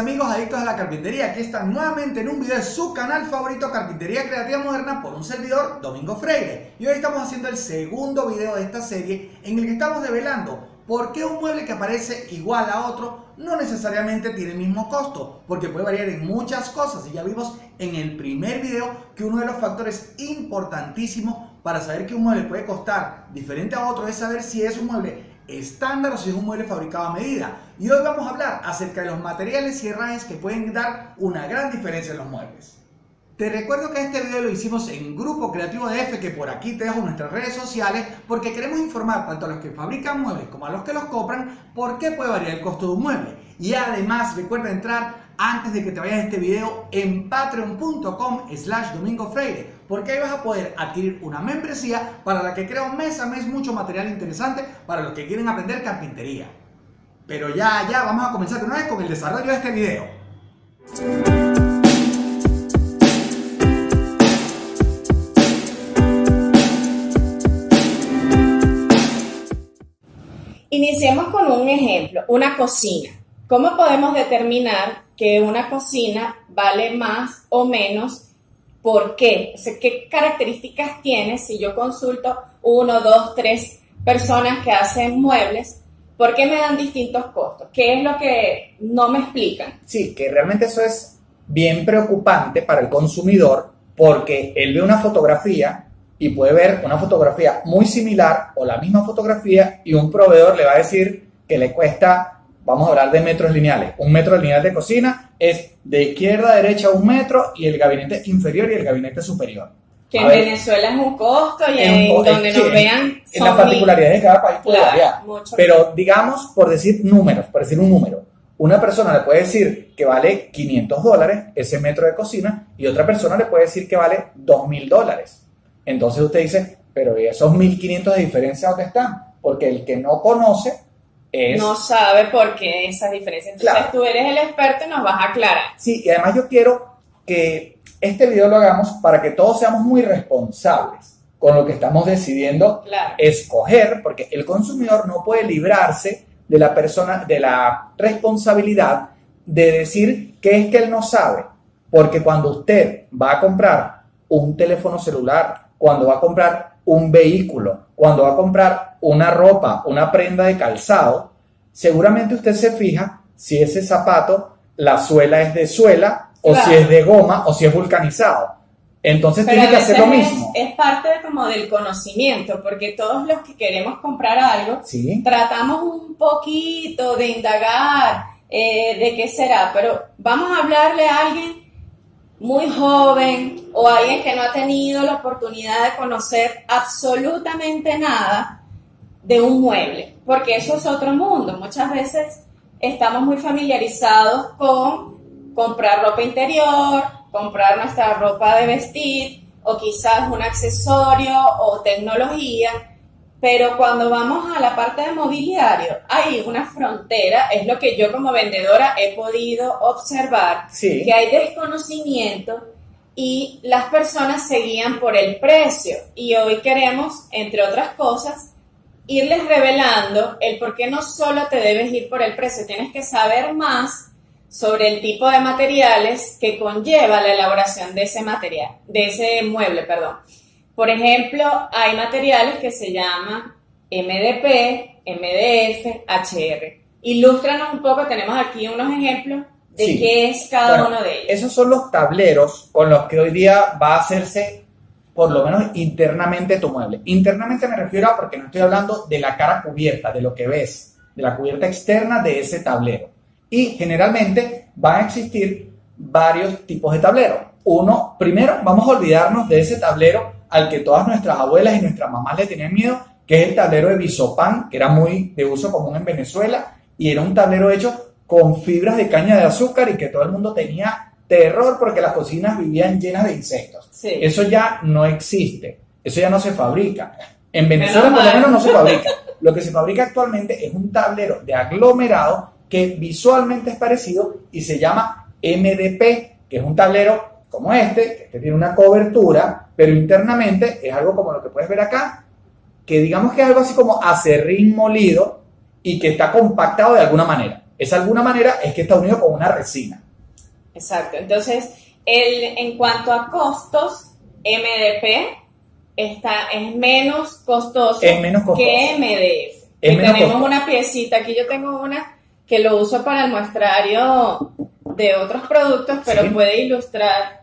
amigos adictos a la carpintería, aquí están nuevamente en un video de su canal favorito Carpintería Creativa Moderna por un servidor, Domingo Freire. Y hoy estamos haciendo el segundo video de esta serie en el que estamos develando por qué un mueble que aparece igual a otro no necesariamente tiene el mismo costo, porque puede variar en muchas cosas y ya vimos en el primer video que uno de los factores importantísimos para saber que un mueble puede costar diferente a otro es saber si es un mueble estándar o si es un mueble fabricado a medida. Y hoy vamos a hablar acerca de los materiales y herrajes que pueden dar una gran diferencia en los muebles. Te recuerdo que este video lo hicimos en Grupo Creativo de F, que por aquí te dejo nuestras redes sociales, porque queremos informar tanto a los que fabrican muebles como a los que los compran por qué puede variar el costo de un mueble. Y además recuerda entrar antes de que te vayas este video en patreon.com slash domingo freire porque ahí vas a poder adquirir una membresía para la que creo mes a mes mucho material interesante para los que quieren aprender carpintería. Pero ya, ya, vamos a comenzar de una vez con el desarrollo de este video. Iniciemos con un ejemplo, una cocina. ¿Cómo podemos determinar que una cocina vale más o menos? ¿Por qué? ¿Qué características tiene si yo consulto uno, dos, tres personas que hacen muebles? ¿Por qué me dan distintos costos? ¿Qué es lo que no me explican? Sí, que realmente eso es bien preocupante para el consumidor porque él ve una fotografía y puede ver una fotografía muy similar o la misma fotografía y un proveedor le va a decir que le cuesta, vamos a hablar de metros lineales, un metro lineal de cocina es de izquierda a derecha un metro y el gabinete inferior y el gabinete superior. Que A en ver, Venezuela es un costo y en- en, donde nos en- vean En son las particularidades de cada país puede Claro. Pero digamos, por decir números, por decir un número, una persona le puede decir que vale 500 dólares ese metro de cocina y otra persona le puede decir que vale 2.000 dólares. Entonces usted dice, pero ¿y esos 1.500 de diferencia dónde están? Porque el que no conoce es... no sabe por qué esas diferencias. Entonces Claro. tú eres el experto y nos vas a aclarar. Sí, y además yo quiero que este video lo hagamos para que todos seamos muy responsables con lo que estamos decidiendo Claro. escoger, porque el consumidor no puede librarse de la persona, de la responsabilidad de decir que es que él no sabe, porque cuando usted va a comprar un teléfono celular, cuando va a comprar un vehículo, cuando va a comprar una ropa, una prenda de calzado, seguramente usted se fija si ese zapato, la suela es de suela, o Claro. si es de goma, o si es vulcanizado. Entonces Pero tiene que hacer lo es- mismo. Es, parte de como del conocimiento, porque todos los que queremos comprar algo, Sí. tratamos un poquito de indagar eh, de qué será, pero vamos a hablarle a alguien muy joven o alguien que no ha tenido la oportunidad de conocer absolutamente nada de un mueble, porque eso es otro mundo. Muchas veces estamos muy familiarizados con comprar ropa interior, comprar nuestra ropa de vestir o quizás un accesorio o tecnología, pero cuando vamos a la parte de mobiliario hay una frontera, es lo que yo como vendedora he podido observar, Sí. que hay desconocimiento y las personas se guían por el precio y hoy queremos, entre otras cosas, irles revelando el por qué no solo te debes ir por el precio, tienes que saber más sobre el tipo de materiales que conlleva la elaboración de ese material, de ese mueble, perdón. Por ejemplo, hay materiales que se llaman MDP, MDF, HR. Ilústranos un poco, tenemos aquí unos ejemplos de Sí. qué es cada Bueno, uno de ellos. Esos son los tableros con los que hoy día va a hacerse, por lo menos internamente, tu mueble. Internamente me refiero a porque no estoy hablando de la cara cubierta, de lo que ves, de la cubierta externa de ese tablero. Y generalmente van a existir varios tipos de tablero. Uno, primero, vamos a olvidarnos de ese tablero al que todas nuestras abuelas y nuestras mamás le tenían miedo, que es el tablero de bisopan, que era muy de uso común en Venezuela, y era un tablero hecho con fibras de caña de azúcar y que todo el mundo tenía terror porque las cocinas vivían llenas de insectos. Sí. Eso ya no existe, eso ya no se fabrica. En Venezuela por lo menos no se fabrica. Lo que se fabrica actualmente es un tablero de aglomerado que visualmente es parecido y se llama MDP, que es un tablero como este, que este tiene una cobertura, pero internamente es algo como lo que puedes ver acá, que digamos que es algo así como acerrín molido y que está compactado de alguna manera. Esa alguna manera es que está unido con una resina. Exacto. Entonces, el, en cuanto a costos, MDP está, es menos costoso, Es menos costoso. que MDF. Es Y menos tenemos costoso. una piecita, aquí yo tengo una que lo uso para el muestrario de otros productos, pero Sí. puede ilustrar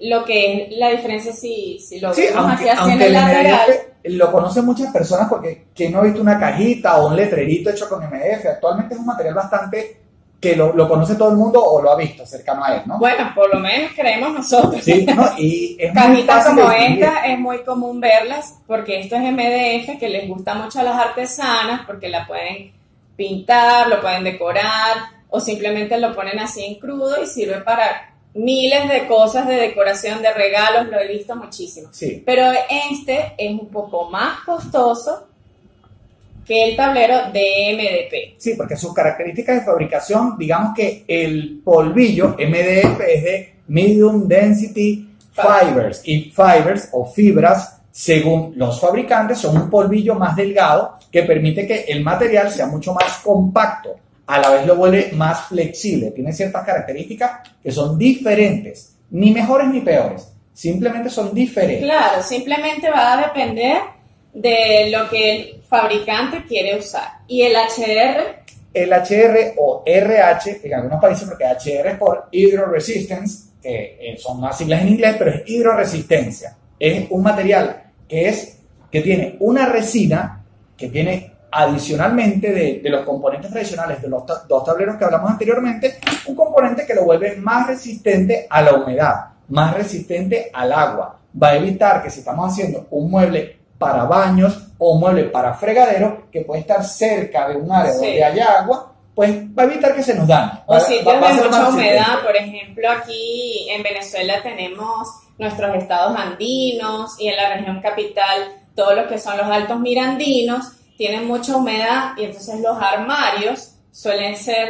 lo que es la diferencia si, si lo Sí, vemos aunque, aquí así en el lateral. MDF lo conocen muchas personas porque quien no ha visto una cajita o un letrerito hecho con MDF, actualmente es un material bastante que lo, lo conoce todo el mundo o lo ha visto cercano a él, ¿no? Bueno, por lo menos creemos nosotros. Sí, ¿no? y es Cajitas como esta es muy común verlas porque esto es MDF que les gusta mucho a las artesanas porque la pueden pintar, lo pueden decorar o simplemente lo ponen así en crudo y sirve para miles de cosas de decoración, de regalos, lo he visto muchísimo. Sí, Pero este es un poco más costoso que el tablero de MDP. sí, porque sus características de fabricación, digamos que el polvillo MDF es de Medium Density Fibers y fibers o fibras, según los fabricantes, son un polvillo más delgado que permite que el material sea mucho más compacto, a la vez lo vuelve más flexible, tiene ciertas características que son diferentes, ni mejores ni peores, simplemente son diferentes. Claro, simplemente va a depender de lo que el fabricante quiere usar. Y el HR el HR o RH, en algunos países porque HR es por Hydro Resistance, que eh, son más siglas en inglés, pero es hidroresistencia. Es un material que, es, que tiene una resina que tiene adicionalmente de, de los componentes tradicionales de los ta- dos tableros que hablamos anteriormente, un componente que lo vuelve más resistente a la humedad, más resistente al agua. Va a evitar que si estamos haciendo un mueble para baños o un mueble para fregadero que puede estar cerca de un área Sí. donde haya agua, pues va a evitar que se nos dañe. O sitios de mucha humedad, por ejemplo, aquí en Venezuela tenemos nuestros estados andinos y en la región capital todos los que son los altos mirandinos tienen mucha humedad y entonces los armarios suelen ser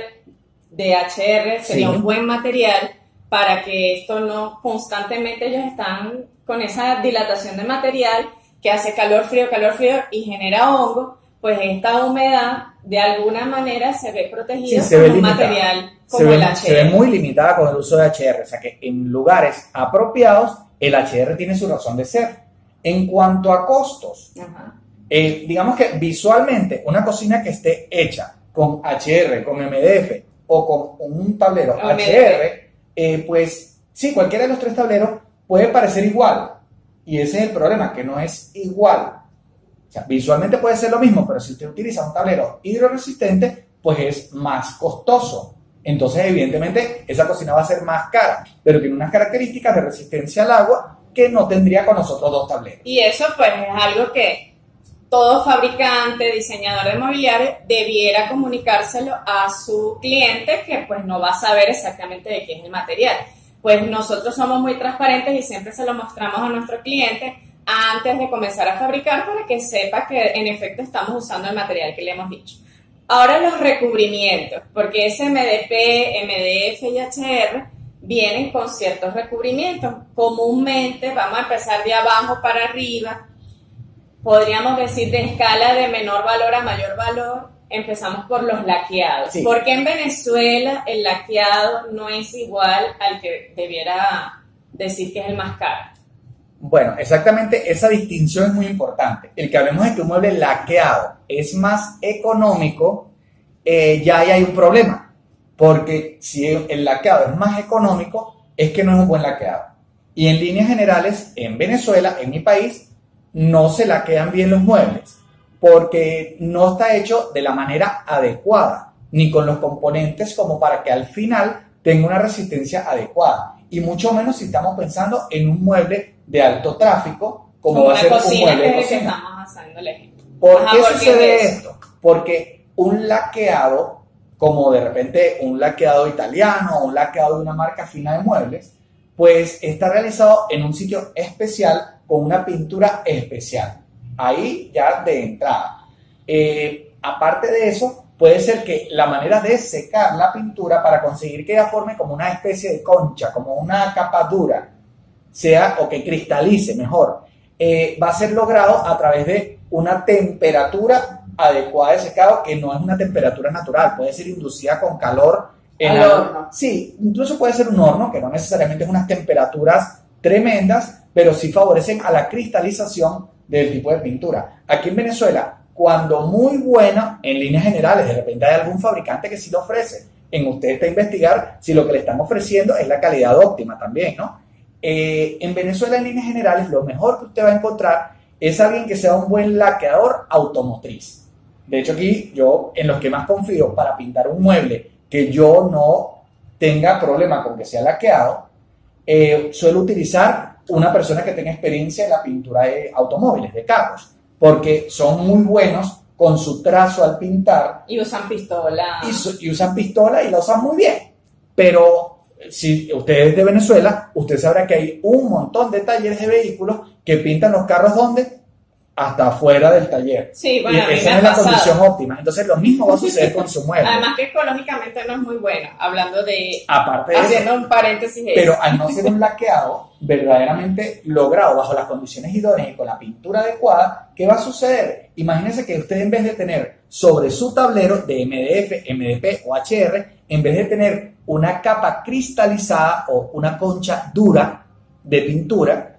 de HR, sería Sí. un buen material para que esto no constantemente ellos están con esa dilatación de material que hace calor, frío, calor, frío y genera hongo, pues esta humedad de alguna manera se ve Sí, protegida se con ve un limitada. material como ve, el HR. se ve muy limitada con el uso de HR, o sea que en lugares apropiados el HR tiene su razón de ser. En cuanto a costos, Ajá. Eh, digamos que visualmente una cocina que esté hecha con HR, con MDF o con un tablero O HR, eh, pues sí, cualquiera de los tres tableros puede parecer igual. Y ese es el problema, que no es igual. O sea, visualmente puede ser lo mismo, pero si usted utiliza un tablero hidroresistente, pues es más costoso. Entonces, evidentemente, esa cocina va a ser más cara, pero tiene unas características de resistencia al agua que no tendría con nosotros dos tableros. Y eso pues es algo que todo fabricante, diseñador de mobiliario debiera comunicárselo a su cliente que pues no va a saber exactamente de qué es el material. Pues nosotros somos muy transparentes y siempre se lo mostramos a nuestro cliente antes de comenzar a fabricar para que sepa que en efecto estamos usando el material que le hemos dicho. Ahora los recubrimientos, porque ese MDP, MDF y HR vienen con ciertos recubrimientos. Comúnmente vamos a empezar de abajo para arriba, podríamos decir de escala de menor valor a mayor valor, empezamos por los laqueados. Sí. Porque en Venezuela el laqueado no es igual al que debiera decir que es el más caro. Bueno, exactamente esa distinción es muy importante. El que hablemos de que un mueble laqueado es más económico, eh, ya ahí hay un problema. Porque si el laqueado es más económico, es que no es un buen laqueado. Y en líneas generales, en Venezuela, en mi país, no se laquean bien los muebles. Porque no está hecho de la manera adecuada, ni con los componentes como para que al final tenga una resistencia adecuada. Y mucho menos si estamos pensando en un mueble de alto tráfico, como, va a ser un mueble de cocina. ¿Por Ajá, qué ¿por qué sucede es? esto? Porque un laqueado, como de repente un laqueado italiano o un laqueado de una marca fina de muebles, pues está realizado en un sitio especial con una pintura especial. Ahí ya de entrada. Eh, aparte de eso, puede ser que la manera de secar la pintura para conseguir que ella forme como una especie de concha, como una capa dura, sea o que cristalice mejor, eh, va a ser logrado a través de una temperatura adecuada de secado, que no es una temperatura natural, puede ser inducida con calor. En Al horno. Sí, incluso puede ser un horno, que no necesariamente es unas temperaturas tremendas, pero sí favorecen a la cristalización del tipo de pintura. Aquí en Venezuela, cuando muy buena, en líneas generales, de repente hay algún fabricante que sí lo ofrece. En usted está a investigar si lo que le están ofreciendo es la calidad óptima también, ¿no? Eh, en Venezuela, en líneas generales, lo mejor que usted va a encontrar es alguien que sea un buen laqueador automotriz. De hecho, aquí yo, en los que más confío para pintar un mueble que yo no tenga problema con que sea laqueado, eh, suelo utilizar una persona que tenga experiencia en la pintura de automóviles, de carros, porque son muy buenos con su trazo al pintar Y usan pistola. y, su- y usan pistola y la usan muy bien. Pero si usted es de Venezuela, usted sabrá que hay un montón de talleres de vehículos que pintan los carros donde hasta afuera del taller. Sí, bueno, y esa es la pasado. condición óptima. Entonces lo mismo va a suceder con su mueble. Además que ecológicamente no es muy bueno, hablando de... Aparte de eso, Haciendo un paréntesis pero eso. al no ser un laqueado verdaderamente logrado bajo las condiciones idóneas y con la pintura adecuada, ¿qué va a suceder? Imagínense que usted en vez de tener sobre su tablero de MDF, MDP o HR, en vez de tener una capa cristalizada o una concha dura de pintura,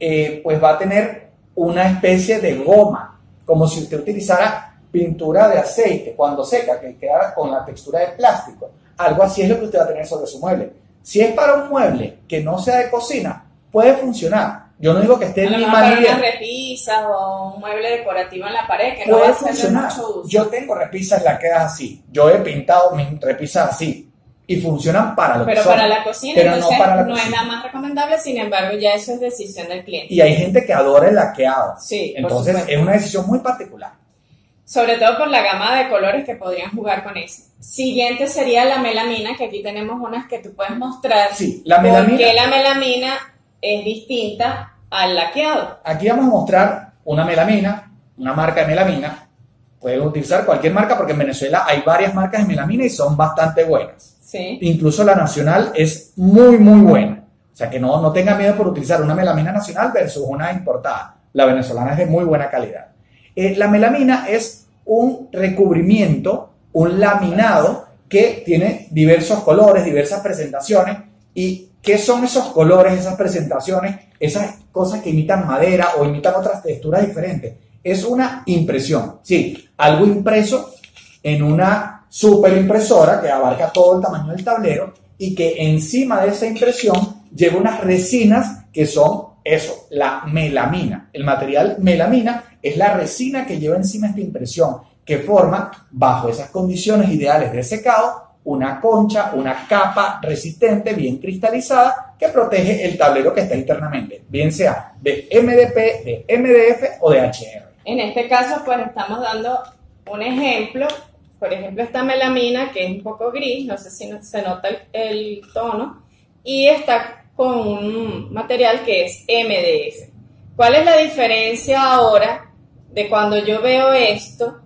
eh, pues va a tener una especie de goma, como si usted utilizara pintura de aceite cuando seca, que queda con la textura de plástico. Algo así es lo que usted va a tener sobre su mueble. Si es para un mueble que no sea de cocina, puede funcionar. Yo no digo que esté A lo ni mejor mal para unas repisas o un mueble decorativo en la pared que no va Puede a funcionar. mucho uso. Yo tengo repisas laqueadas así. Yo he pintado mis repisas así. Y funcionan para lo que Pero son. para la cocina, pero no entonces, para la no es nada más recomendable, sin embargo, ya eso es decisión del cliente. Y hay gente que adora el laqueado. Sí, Entonces es una decisión muy particular. Sobre todo por la gama de colores que podrían jugar con eso. Siguiente sería la melamina, que aquí tenemos unas que tú puedes mostrar. Sí, la melamina. Porque la melamina es distinta al laqueado. Aquí vamos a mostrar una melamina, una marca de melamina. Pueden utilizar cualquier marca porque en Venezuela hay varias marcas de melamina y son bastante buenas. Incluso la nacional es muy, muy buena. O sea que no, no tenga miedo por utilizar una melamina nacional versus una importada. La venezolana es de muy buena calidad. Eh, la melamina es un recubrimiento, un laminado que tiene diversos colores, diversas presentaciones. ¿Y qué son esos colores, esas presentaciones, esas cosas que imitan madera o imitan otras texturas diferentes? Es una impresión, sí, algo impreso en una superimpresora que abarca todo el tamaño del tablero y que encima de esa impresión lleva unas resinas que son eso, la melamina. El material melamina es la resina que lleva encima esta impresión, que forma, bajo esas condiciones ideales de secado, una concha, una capa resistente, bien cristalizada, que protege el tablero que está internamente, bien sea de MDP, de MDF o de HR. En este caso, pues estamos dando un ejemplo. Por ejemplo, esta melamina que es un poco gris, no sé si se nota el, el tono, y está con un material que es MDF. ¿Cuál es la diferencia ahora de cuando yo veo esto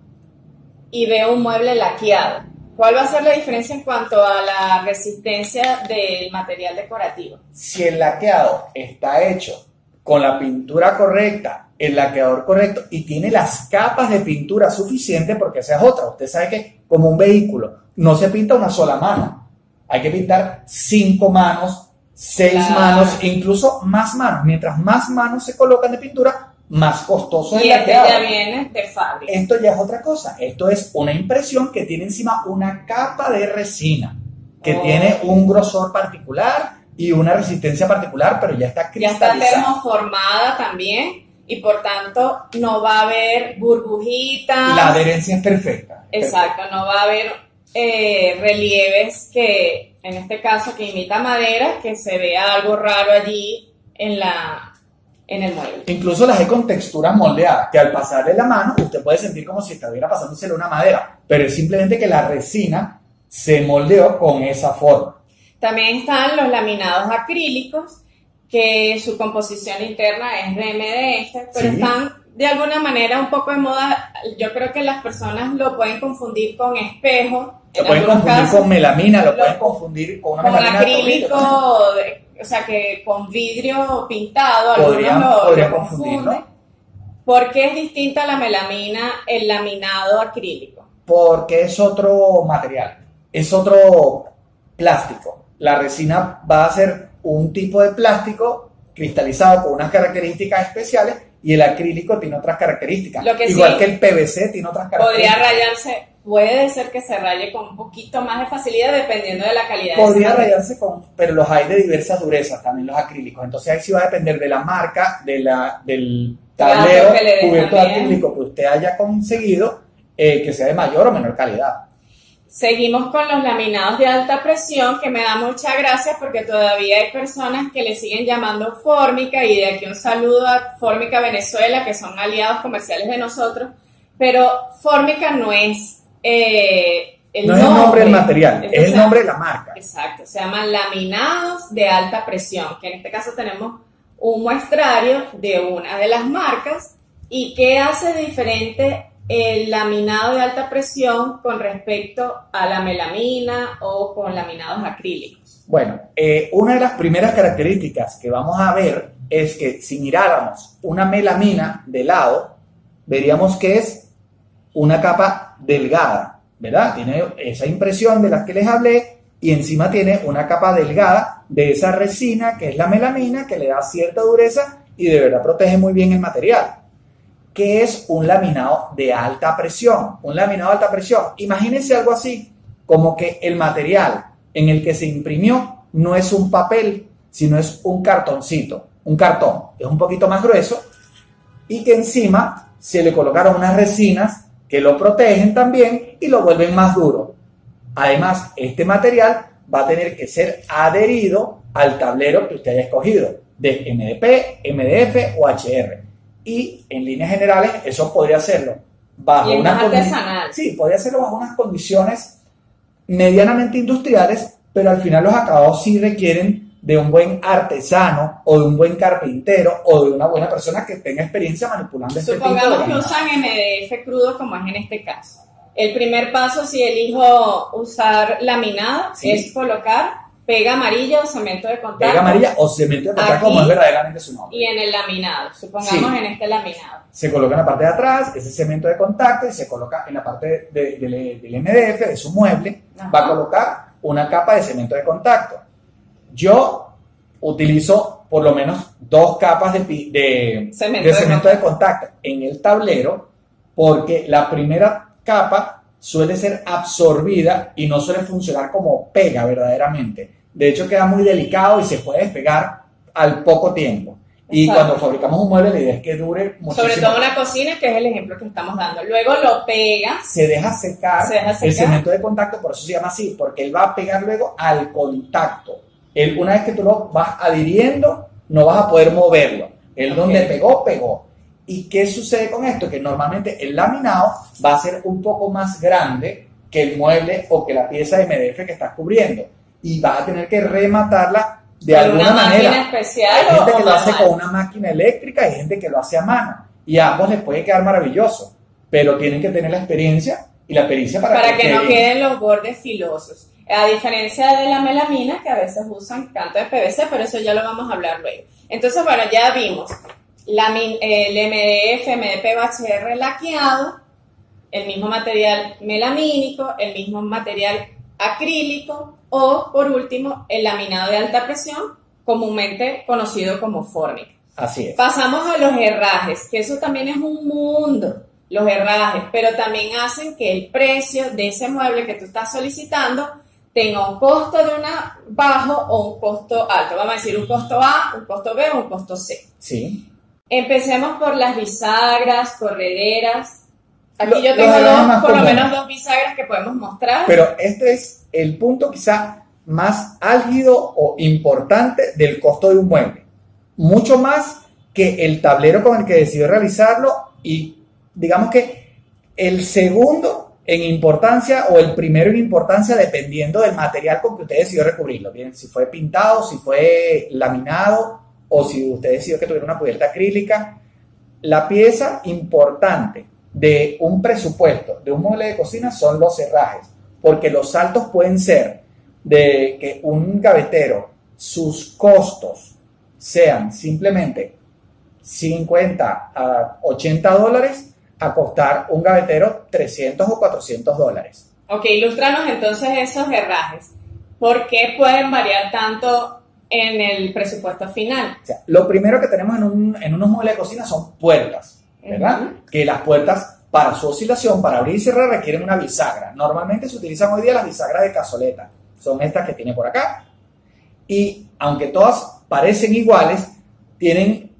y veo un mueble laqueado? ¿Cuál va a ser la diferencia en cuanto a la resistencia del material decorativo? si el laqueado está hecho con la pintura correcta, el laqueador correcto y tiene las capas de pintura suficientes, porque esa es otra. Usted sabe que como un vehículo no se pinta una sola mano. Hay que pintar cinco manos, seis Claro. manos, incluso más manos. Mientras más manos se colocan de pintura, más costoso es Y el este ya viene de fábrica. Esto ya es otra cosa. Esto es una impresión que tiene encima una capa de resina, que Oh. tiene un grosor particular y una resistencia particular, pero ya está ya está cristalizada. termoformada también y por tanto no va a haber burbujitas. La adherencia es perfecta. Exacto, no va a haber eh, relieves que, en este caso, que imita madera, que se vea algo raro allí en la en el mueble. Incluso las hay con texturas moldeadas, que al pasarle la mano usted puede sentir como si estuviera pasándosele una madera, pero es simplemente que la resina se moldeó con esa forma. También están los laminados acrílicos, que su composición interna es de MDF, pero Sí. están de alguna manera un poco de moda. Yo creo que las personas lo pueden confundir con espejo. Lo en pueden confundir casos, con melamina, lo, lo- pueden confundir con una con melamina acrílico, de- o sea que con vidrio pintado, algunos lo, podrían lo confunden. ¿Por qué es distinta la melamina el laminado acrílico? Porque es otro material, es otro plástico. La resina va a ser un tipo de plástico cristalizado con unas características especiales y el acrílico tiene otras características. Lo que Igual sí, que el PVC tiene otras Podría características. rayarse, puede ser que se raye con un poquito más de facilidad dependiendo de la calidad. Podría rayarse con, pero los hay de diversas durezas también, los acrílicos. Entonces ahí sí va a depender de la marca, de la, del tablero cubierto de acrílico que usted haya conseguido, eh, que sea de mayor o menor calidad. Seguimos con los laminados de alta presión, que me da mucha gracia porque todavía hay personas que le siguen llamando Fórmica y de aquí un saludo a Fórmica Venezuela, que son aliados comerciales de nosotros, pero Fórmica no es eh, el no es el nombre del material, es el nombre de la marca. Exacto, se llaman laminados de alta presión, que en este caso tenemos un muestrario de una de las marcas. ¿Y qué hace diferente el laminado de alta presión con respecto a la melamina o con laminados acrílicos? Bueno, eh, una de las primeras características que vamos a ver es que si miráramos una melamina de lado, veríamos que es una capa delgada, ¿verdad? Tiene esa impresión de las que les hablé y encima tiene una capa delgada de esa resina que es la melamina que le da cierta dureza y de verdad protege muy bien el material. ¿Qué es un laminado de alta presión? Un laminado de alta presión. Imagínense algo así, como que el material en el que se imprimió no es un papel, sino es un cartoncito, un cartón. Es un poquito más grueso y que encima se le colocaron unas resinas que lo protegen también y lo vuelven más duro. Además, este material va a tener que ser adherido al tablero que usted haya escogido, de MDP, MDF o HR. Y en líneas generales, eso podría hacerlo bajo Y unas. Sí, podría hacerlo bajo unas condiciones medianamente industriales, pero al final los acabados sí requieren de un buen artesano o de un buen carpintero o de una buena persona que tenga experiencia manipulando este tipo Supongamos que usan MDF crudo como es en este caso. El primer paso, si elijo usar laminado, Sí. es colocar pega amarilla o cemento de contacto. Pega amarilla o cemento de contacto, Aquí. como es verdaderamente su nombre. Y en el laminado, supongamos Sí. en este laminado. Se coloca en la parte de atrás ese cemento de contacto y se coloca en la parte de- de- del MDF, de su mueble, Ajá. va a colocar una capa de cemento de contacto. Yo utilizo por lo menos dos capas de, pi- de- Cemento de de cemento de contacto en el tablero porque la primera capa suele ser absorbida y no suele funcionar como pega verdaderamente. De hecho, queda muy delicado y se puede despegar al poco tiempo. Y Exacto. cuando fabricamos un mueble, la idea es que dure muchísimo. Sobre todo una cocina, que es el ejemplo que estamos dando. Luego lo pegas. se deja secar, Se deja el secar. cemento de contacto, por eso se llama así, porque él va a pegar luego al contacto. Él, una vez que tú lo vas adhiriendo, no vas a poder moverlo. Él donde pegó, pegó. ¿Y qué sucede con esto? Que normalmente el laminado va a ser un poco más grande que el mueble o que la pieza de MDF que estás cubriendo. Y vas a tener que rematarla de alguna una manera. máquina especial Hay gente o, que lo hace con una máquina eléctrica y hay gente que lo hace a mano. Y a ambos les puede quedar maravilloso, pero tienen que tener la experiencia y la pericia para, para que no quede- queden los bordes filosos. A diferencia de la melamina, que a veces usan canto de PVC, pero eso ya lo vamos a hablar luego. Entonces, bueno, ya vimos la, el MDF, MDP, HR laqueado, el mismo material melamínico, el mismo material acrílico o, por último, el laminado de alta presión, comúnmente conocido como fórmica. Así es. Pasamos a los herrajes, que eso también es un mundo, los herrajes, pero también hacen que el precio de ese mueble que tú estás solicitando tenga un costo de una bajo o un costo alto. Vamos a decir un costo A, un costo B o un costo C. Sí. Empecemos por las bisagras, correderas. Aquí Lo- yo tengo dos, por lo menos dos bisagras que podemos mostrar. Pero este es el punto quizá más álgido o importante del costo de un mueble. Mucho más que el tablero con el que decidió realizarlo y digamos que el segundo en importancia o el primero en importancia dependiendo del material con que usted decidió recubrirlo. Bien, si fue pintado, si fue laminado o si usted decidió que tuviera una cubierta acrílica. La pieza importante de un presupuesto de un mueble de cocina son los herrajes, porque los saltos pueden ser de que un gavetero, sus costos sean simplemente 50 a 80 dólares a costar un gavetero 300 o 400 dólares. Ok, ilustranos entonces esos herrajes. ¿Por qué pueden variar tanto en el presupuesto final? O sea, lo primero que tenemos en, un, en unos muebles de cocina son puertas, ¿verdad? Ujú. Que las puertas, para su oscilación, para abrir y cerrar, requieren una bisagra. Normalmente se utilizan hoy día las bisagras de cazoleta. Son estas que tiene por acá. Y aunque todas parecen iguales, tienen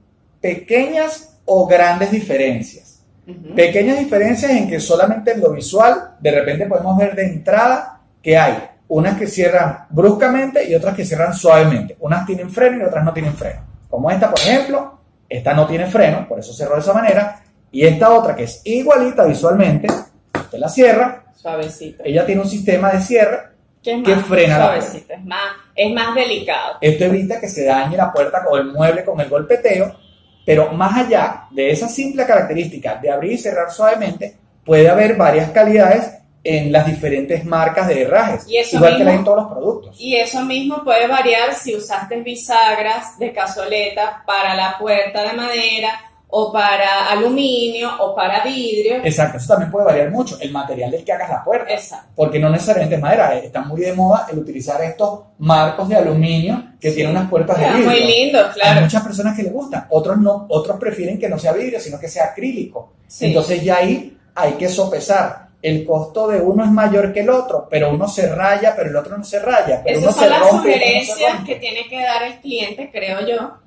pequeñas o grandes diferencias. Ujú. Pequeñas diferencias en que solamente en lo visual, de repente podemos ver de entrada que hay unas que cierran bruscamente y otras que cierran suavemente. Unas tienen freno y otras no tienen freno. Como esta, por ejemplo, esta no tiene freno, por eso cerró de esa manera. Y esta otra que es igualita visualmente, usted la cierra, Suavecito. ella tiene un sistema de cierre. Que frena la suavecito, es más, es más delicado. Esto evita que se dañe la puerta o el mueble con el golpeteo, pero más allá de esa simple característica de abrir y cerrar suavemente, puede haber varias calidades en las diferentes marcas de herrajes, Y eso igual que mismo- la en todos los productos. Y eso mismo puede variar si usaste bisagras de cazoleta para la puerta de madera o para aluminio o para vidrio. Exacto, eso también puede variar mucho, el material del que hagas la puerta, Exacto. porque no necesariamente es madera, está muy de moda el utilizar estos marcos de aluminio que Sí. tienen unas puertas de vidrio. muy lindo, Hay claro. muchas personas que les gustan, otros no, otros prefieren que no sea vidrio, sino que sea acrílico. Sí. Entonces ya ahí hay que sopesar. El costo de uno es mayor que el otro, pero uno se raya, pero el otro no se raya. Pero uno Esas se son las rompe y otro no se sugerencias que tiene que dar el cliente, creo yo.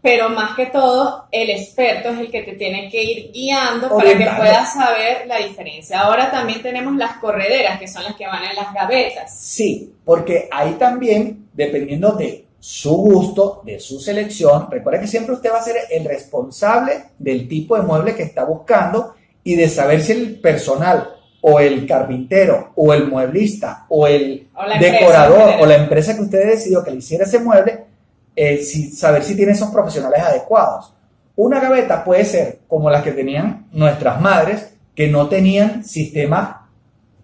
Pero más que todo, el experto es el que te tiene que ir guiando para que puedas saber la diferencia. Ahora también tenemos las correderas, que son las que van en las gavetas. Sí, porque ahí también, dependiendo de su gusto, de su selección, recuerda que siempre usted va a ser el responsable del tipo de mueble que está buscando y de saber si el personal o el carpintero o el mueblista o el O decorador o la empresa que usted decidió que le hiciera ese mueble, eh, si- saber si tiene esos profesionales adecuados. Una gaveta puede ser como las que tenían nuestras madres, que no tenían sistemas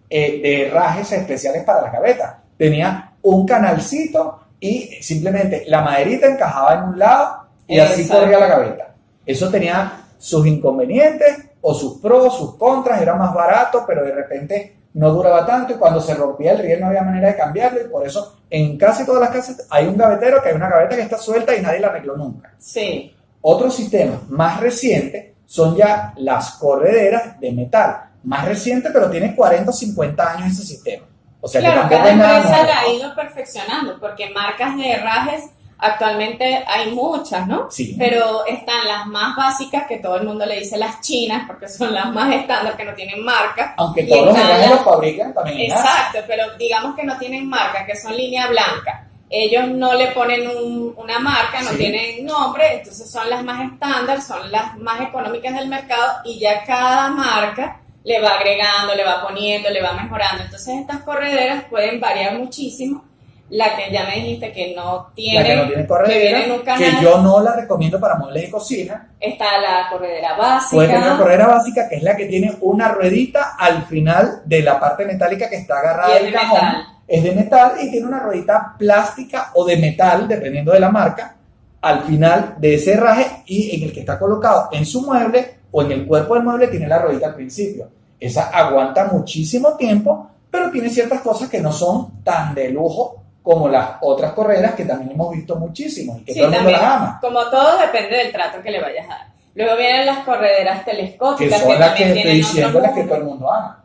eh, de herrajes especiales para las gavetas. Tenía un canalcito y simplemente la maderita encajaba en un lado y así corría la gaveta. Eso tenía sus inconvenientes o sus pros, sus contras, era más barato, pero de repente no duraba tanto y cuando se rompía el riel no había manera de cambiarlo y por eso en casi todas las casas hay un gavetero que hay una gaveta que está suelta y nadie la arregló nunca. Sí. Otro sistema más reciente son ya las correderas de metal. Más reciente, pero tiene 40 o 50 años ese sistema. O sea que Claro, tampoco cada empresa la ha ido perfeccionando, porque marcas de herrajes actualmente hay muchas, ¿no? Sí. Pero están las más básicas, que todo el mundo le dice las chinas, porque son las más estándar, que no tienen marca. Aunque Y todos los las- los fabrican también. Exacto, pero digamos que no tienen marca, que son línea blanca. Ellos no le ponen un- una marca, no Sí. tienen nombre, entonces son las más estándar, son las más económicas del mercado y ya cada marca le va agregando, le va poniendo, le va mejorando. Entonces estas correderas pueden variar muchísimo. La que ya me dijiste que no tiene, La que no tiene que corredera, viene en un que canal, yo no la recomiendo para muebles de cocina. está la corredera básica. Puede tener una corredera básica que es la que tiene una ruedita al final de la parte metálica que está agarrada del de cajón. metal. Es de metal y tiene una ruedita plástica o de metal, dependiendo de la marca, al final de ese herraje y en el que está colocado en su mueble o en el cuerpo del mueble tiene la ruedita al principio. Esa aguanta muchísimo tiempo, pero tiene ciertas cosas que no son tan de lujo como las otras correras que también hemos visto muchísimo y que Sí, todo el mundo también. las ama. Como todo depende del trato que le vayas a dar. Luego vienen las correderas que telescópicas son las que estoy diciendo las que todo el mundo ama.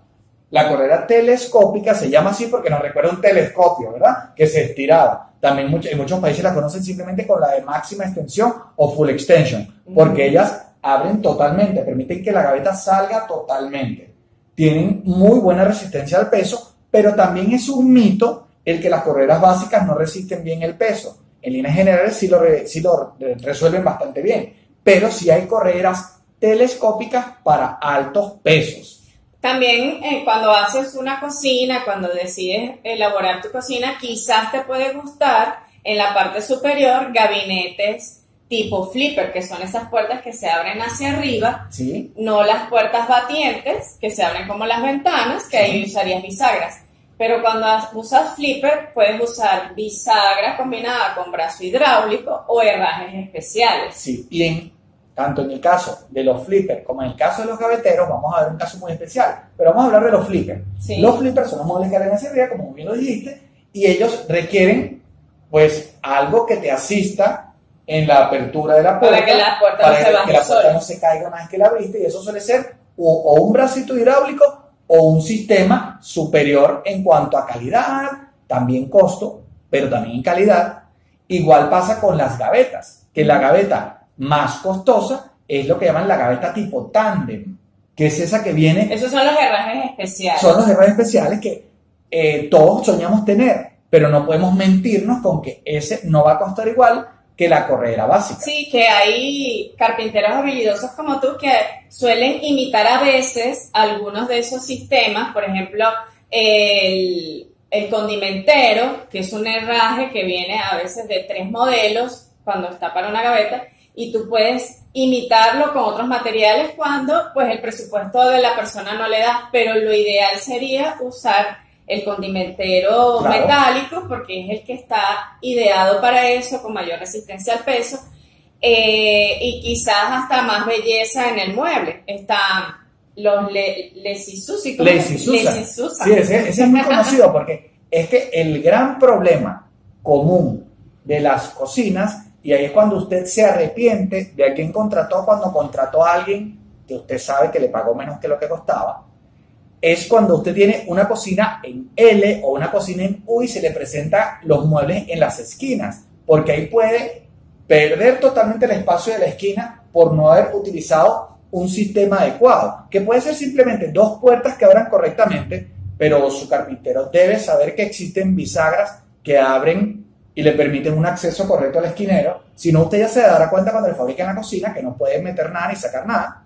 La correa telescópica se llama así porque nos recuerda un telescopio, ¿verdad? Que se estiraba. También much- en muchos países la conocen simplemente con la de máxima extensión o full extension, porque ellas abren totalmente, permiten que la gaveta salga totalmente. Tienen muy buena resistencia al peso, pero también es un mito el que las correas básicas no resisten bien el peso. En líneas generales sí lo, re- sí lo re- resuelven bastante bien, pero sí hay correas telescópicas para altos pesos. También eh, cuando haces una cocina, cuando decides elaborar tu cocina, quizás te puede gustar en la parte superior gabinetes tipo flipper, que son esas puertas que se abren hacia arriba, ¿Sí? no las puertas batientes, que se abren como las ventanas, que ahí usarías bisagras. Pero cuando usas flipper, puedes usar bisagra combinada con brazo hidráulico o herrajes especiales. Sí. Y en, tanto en el caso de los flippers como en el caso de los gaveteros, vamos a ver un caso muy especial, pero vamos a hablar de los flippers. Sí. Los flippers son los muebles que ese día, como bien lo dijiste, y ellos requieren pues algo que te asista en la apertura de la puerta. Para que la puerta para no se que- la puerta no se caiga una vez que la abriste, y eso suele ser o, o un bracito hidráulico o un sistema superior en cuanto a calidad, también costo, pero también en calidad. Igual pasa con las gavetas, que la gaveta más costosa es lo que llaman la gaveta tipo tándem, que es esa que viene Esos son los herrajes especiales. son los errores especiales que eh, todos soñamos tener, pero no podemos mentirnos con que ese no va a costar igual que la corredera básica. Sí, que hay carpinteros habilidosos como tú que suelen imitar a veces algunos de esos sistemas, por ejemplo, el, el condimentero, que es un herraje que viene a veces de tres modelos cuando está para una gaveta, y tú puedes imitarlo con otros materiales cuando pues el presupuesto de la persona no le da, pero lo ideal sería usar el condimentero Claro. metálico porque es el que está ideado para eso, con mayor resistencia al peso eh, y quizás hasta más belleza en el mueble. Están los le, Susan. Lazy Susan. Sí, ese, ese es muy conocido porque es que el gran problema común de las cocinas, y ahí es cuando usted se arrepiente de a quién contrató cuando contrató a alguien que usted sabe que le pagó menos que lo que costaba, es cuando usted tiene una cocina en L o una cocina en U y se le presenta los muebles en las esquinas, porque ahí puede perder totalmente el espacio de la esquina por no haber utilizado un sistema adecuado, que puede ser simplemente dos puertas que abran correctamente, pero su carpintero debe saber que existen bisagras que abren y le permiten un acceso correcto al esquinero, si no usted ya se dará cuenta cuando le fabriquen la cocina que no puede meter nada ni sacar nada.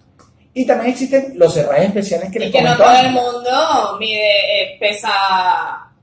Y también existen los herrajes especiales que Y les que no todo el mundo mide, eh, pesa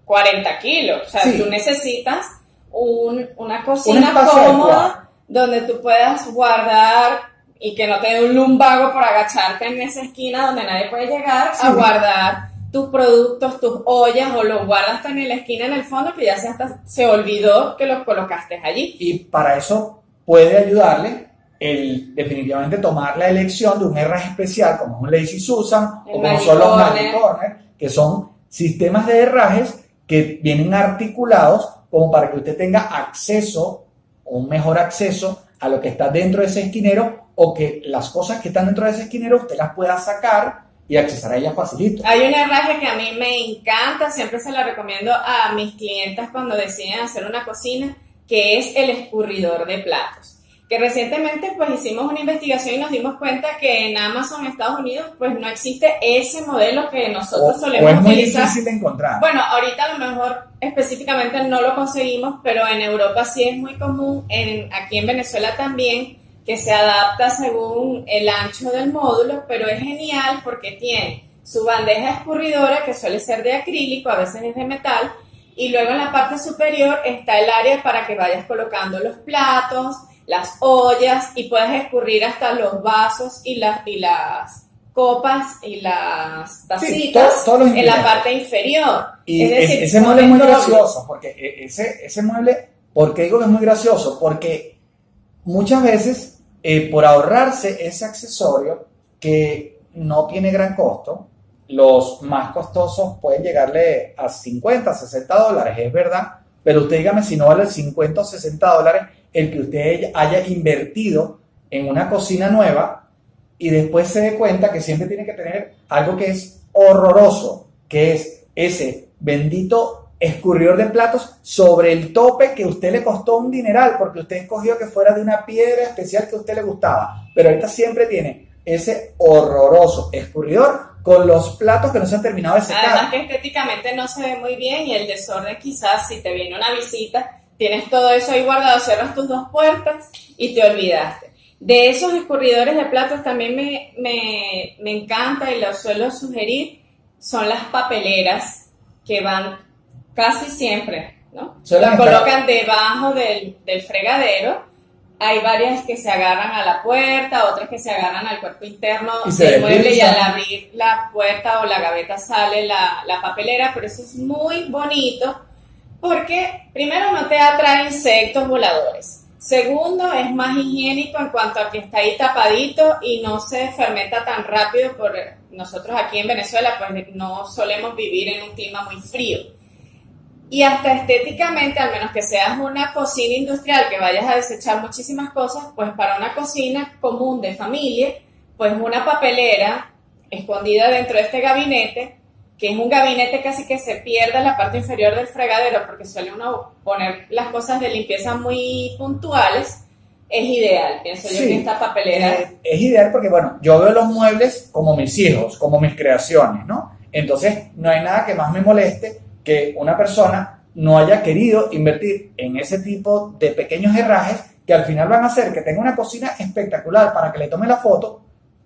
40 kilos. O sea, Sí. tú necesitas un- una Un cocina espacio cómoda donde tú puedas guardar y que no te dé un lumbago por agacharte en esa esquina donde nadie puede llegar Sí. a guardar tus productos, tus ollas o los guardas en la esquina en el fondo que ya se, hasta, se olvidó que los colocaste allí. Y para eso puede ayudarle el definitivamente tomar la elección de un herraje especial como es un Lazy Susan El o como son los Magic Corner, que son sistemas de herrajes que vienen articulados como para que usted tenga acceso o un mejor acceso a lo que está dentro de ese esquinero o que las cosas que están dentro de ese esquinero usted las pueda sacar y accesar a ellas facilito. Hay un herraje que a mí me encanta, siempre se la recomiendo a mis clientes cuando deciden hacer una cocina, que es el escurridor de platos. Que recientemente pues hicimos una investigación y nos dimos cuenta que en Amazon, Estados Unidos, pues no existe ese modelo que nosotros o solemos es muy utilizar. difícil de encontrar. Bueno, ahorita a lo mejor específicamente no lo conseguimos, pero en Europa sí es muy común, en, aquí en Venezuela también, que se adapta según el ancho del módulo, pero es genial porque tiene su bandeja escurridora que suele ser de acrílico, a veces es de metal, y luego en la parte superior está el área para que vayas colocando los platos, las ollas y puedas escurrir hasta los vasos y las, y las copas y las tacitas todo- en la parte inferior. Y es decir, ese mueble es muy doble. gracioso, porque e- ese, ese mueble, ¿por qué digo que es muy gracioso? Porque muchas veces, eh, por ahorrarse ese accesorio que no tiene gran costo, los más costosos pueden llegarle a 50, 60 dólares, es verdad, pero usted dígame si no vale 50 o 60 dólares el que usted haya invertido en una cocina nueva y después se dé cuenta que siempre tiene que tener algo que es horroroso, que es ese bendito escurridor de platos sobre el tope que usted le costó un dineral porque usted escogió que fuera de una piedra especial que usted le gustaba, pero ahorita siempre tiene ese horroroso escurridor con los platos que no se han terminado de secar. Además que estéticamente no se ve muy bien y el desorden quizás si te viene una visita, tienes todo eso ahí guardado, cierras tus dos puertas y te olvidaste. De esos escurridores de platos también me, me, me encanta y los suelo sugerir, son las papeleras que van casi siempre, ¿no? Estar- colocan debajo del, del fregadero. Hay varias que se agarran a la puerta, otras que se agarran al cuerpo interno del mueble y al abrir la puerta o la gaveta sale la, la papelera, pero eso es muy bonito porque primero no te atrae insectos voladores. Segundo, es más higiénico en cuanto a que está ahí tapadito y no se fermenta tan rápido. Por nosotros aquí en Venezuela, pues no solemos vivir en un clima muy frío. Y hasta estéticamente, al menos que seas una cocina industrial que vayas a desechar muchísimas cosas, pues para una cocina común de familia, pues una papelera escondida dentro de este gabinete, que es un gabinete casi que se pierde en la parte inferior del fregadero porque suele uno poner las cosas de limpieza muy puntuales, es ideal, pienso yo que esta papelera... Es, es ideal porque, bueno, yo veo los muebles como mis hijos, como mis creaciones, ¿no? Entonces, no hay nada que más me moleste que una persona no haya querido invertir en ese tipo de pequeños herrajes que al final van a hacer que tenga una cocina espectacular para que le tome la foto,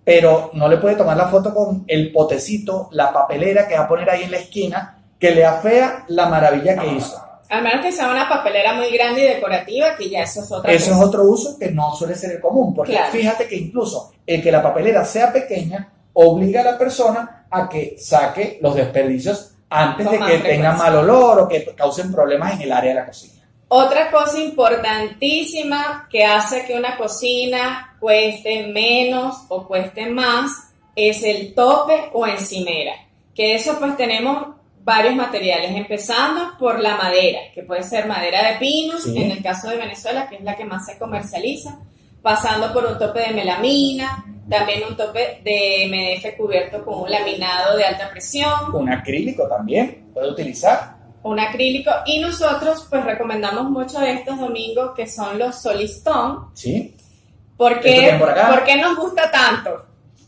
pero no le puede tomar la foto con el potecito, la papelera que va a poner ahí en la esquina, que le afea la maravilla que hizo. Al menos que sea una papelera muy grande y decorativa, que ya eso es otra Eso cosa. es otro uso que no suele ser el común, porque Claro. fíjate que incluso el que la papelera sea pequeña obliga a la persona a que saque los desperdicios antes Con de que tenga frecuencia. mal olor o que causen problemas en el área de la cocina. Otra cosa importantísima que hace que una cocina cueste menos o cueste más es el tope o encimera. Que eso pues tenemos varios materiales, empezando por la madera, que puede ser madera de pino, Sí. en el caso de Venezuela, que es la que más se comercializa, pasando por un tope de melamina, también un tope de MDF cubierto con un laminado de alta presión, Un acrílico también puede utilizar. un acrílico y nosotros pues recomendamos mucho de estos domingos que son los Solistone. ¿sí? ¿Por Esto qué, tienen por acá. ¿Por qué nos gusta tanto?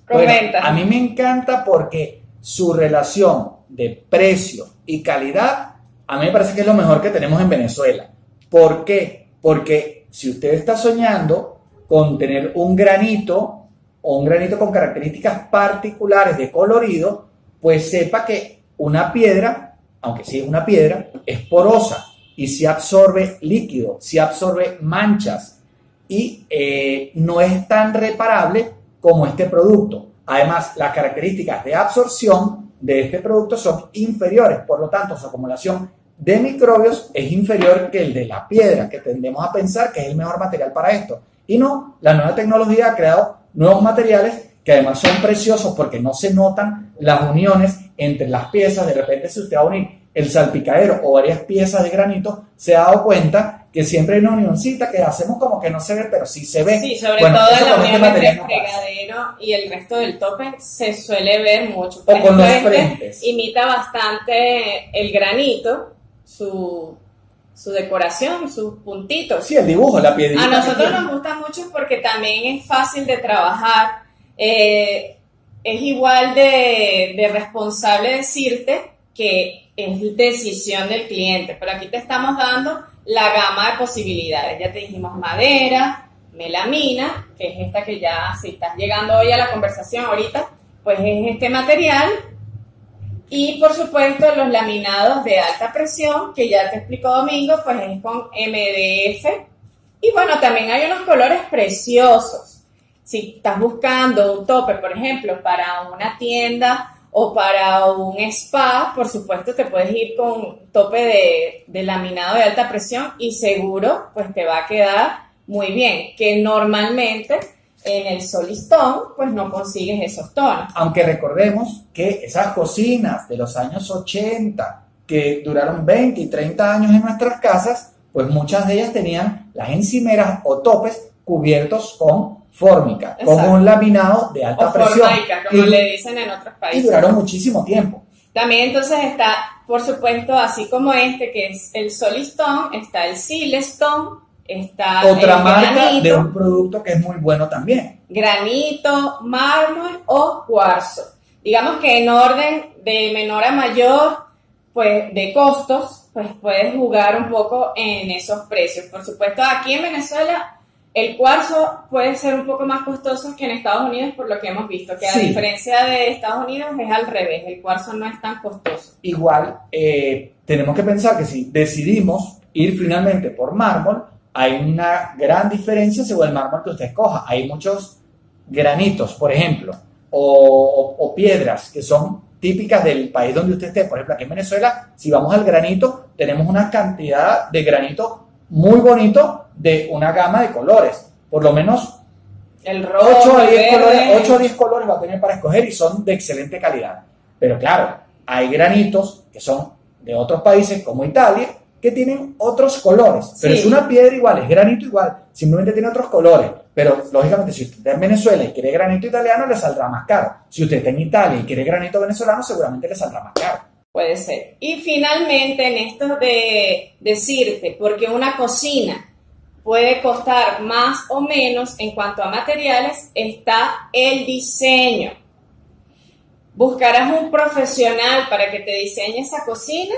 Bueno, Comenta. a mí me encanta porque su relación de precio y calidad, a mí me parece que es lo mejor que tenemos en Venezuela. ¿Por qué? Porque si usted está soñando con tener un granito o un granito con características particulares de colorido, pues sepa que una piedra, aunque sí es una piedra, es porosa y si absorbe líquido, si absorbe manchas y eh, no es tan reparable como este producto. Además, las características de absorción de este producto son inferiores, por lo tanto, su acumulación de microbios es inferior que el de la piedra, que tendemos a pensar que es el mejor material para esto. Y no, la nueva tecnología ha creado nuevos materiales que además son preciosos porque no se notan las uniones entre las piezas. De repente, si usted va a unir el salpicadero o varias piezas de granito, se ha dado cuenta que siempre hay una unioncita que hacemos como que no se ve, pero sí se ve. Sí, sobre Bueno, todo la este unión entre el fregadero y el resto del tope se suele ver mucho. O con los frentes. imita bastante el granito, su, su decoración, sus puntitos. Sí, el dibujo, la piedrita. A nosotros nos gusta mucho porque también es fácil de trabajar. eh, es igual de, de responsable decirte que es decisión del cliente, pero aquí te estamos dando la gama de posibilidades. Ya te dijimos madera, melamina, que es esta que ya, si estás llegando hoy a la conversación ahorita, pues es este material. Y por supuesto los laminados de alta presión, que ya te explicó Domingo, pues es con MDF. Y bueno, también hay unos colores preciosos. Si estás buscando un tope, por ejemplo, para una tienda o para un spa, por supuesto te puedes ir con tope de, de laminado de alta presión y seguro pues te va a quedar muy bien, que normalmente en el Solistone pues no consigues esos tonos. Aunque recordemos que esas cocinas de los años 80, que duraron 20 y 30 años en nuestras casas, pues muchas de ellas tenían las encimeras o topes cubiertos con fórmica, con Exacto. un laminado de alta O presión. formaica, como y, le dicen en otros y países. duraron muchísimo tiempo. También entonces está, por supuesto, así como este, que es el Solistone, está el Silestone, está Otra el marca granito, de un producto que es muy bueno también. granito, mármol o cuarzo. Digamos que en orden de menor a mayor, pues de costos, pues puedes jugar un poco en esos precios. Por supuesto, aquí en Venezuela el cuarzo puede ser un poco más costoso que en Estados Unidos por lo que hemos visto, que a Sí. diferencia de Estados Unidos es al revés, el cuarzo no es tan costoso. Igual, eh, tenemos que pensar que si decidimos ir finalmente por mármol, hay una gran diferencia según el mármol que usted escoja. Hay muchos granitos, por ejemplo, o, o piedras que son típicas del país donde usted esté. Por ejemplo, aquí en Venezuela, si vamos al granito, tenemos una cantidad de granito muy bonito de una gama de colores. Por lo menos El rojo, 8 a, el 10 verde. colores, 8 a 10 colores va a tener para escoger y son de excelente calidad. Pero claro, hay granitos que son de otros países como Italia que tienen otros colores. Pero Sí. es una piedra igual, es granito igual, simplemente tiene otros colores. Pero lógicamente, si usted está en Venezuela y quiere granito italiano, le saldrá más caro. Si usted está en Italia y quiere granito venezolano, seguramente le saldrá más caro. Puede ser. Y finalmente, en esto de decirte, porque una cocina puede costar más o menos en cuanto a materiales, está el diseño. ¿Buscarás un profesional para que te diseñe esa cocina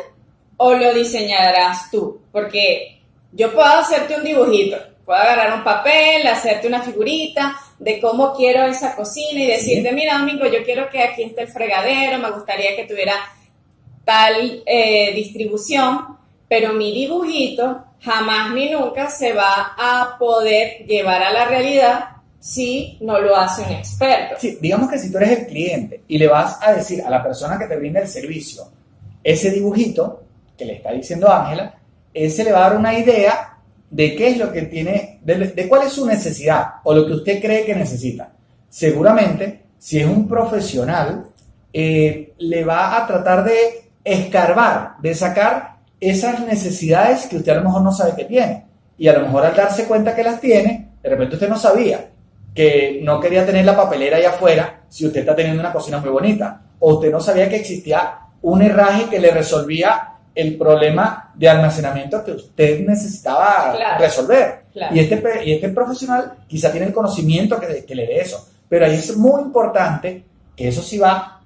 o lo diseñarás tú? Porque yo puedo hacerte un dibujito, puedo agarrar un papel, hacerte una figurita de cómo quiero esa cocina y decirte, mira, Domingo, yo quiero que aquí esté el fregadero, me gustaría que tuviera tal eh, distribución, pero mi dibujito jamás ni nunca se va a poder llevar a la realidad si no lo hace un experto. Sí, digamos que si tú eres el cliente y le vas a decir a la persona que te brinda el servicio ese dibujito que le está diciendo Ángela, ese le va a dar una idea de qué es lo que tiene, de, de cuál es su necesidad o lo que usted cree que necesita. Seguramente, si es un profesional, eh, le va a tratar de escarbar, de sacar esas necesidades que usted a lo mejor no sabe que tiene. Y a lo mejor al darse cuenta que las tiene, de repente usted no sabía que no quería tener la papelera allá afuera si usted está teniendo una cocina muy bonita. O usted no sabía que existía un herraje que le resolvía el problema de almacenamiento que usted necesitaba Claro. resolver. Claro. Y, este, y este profesional quizá tiene el conocimiento que, que le dé eso. Pero ahí es muy importante que eso sí va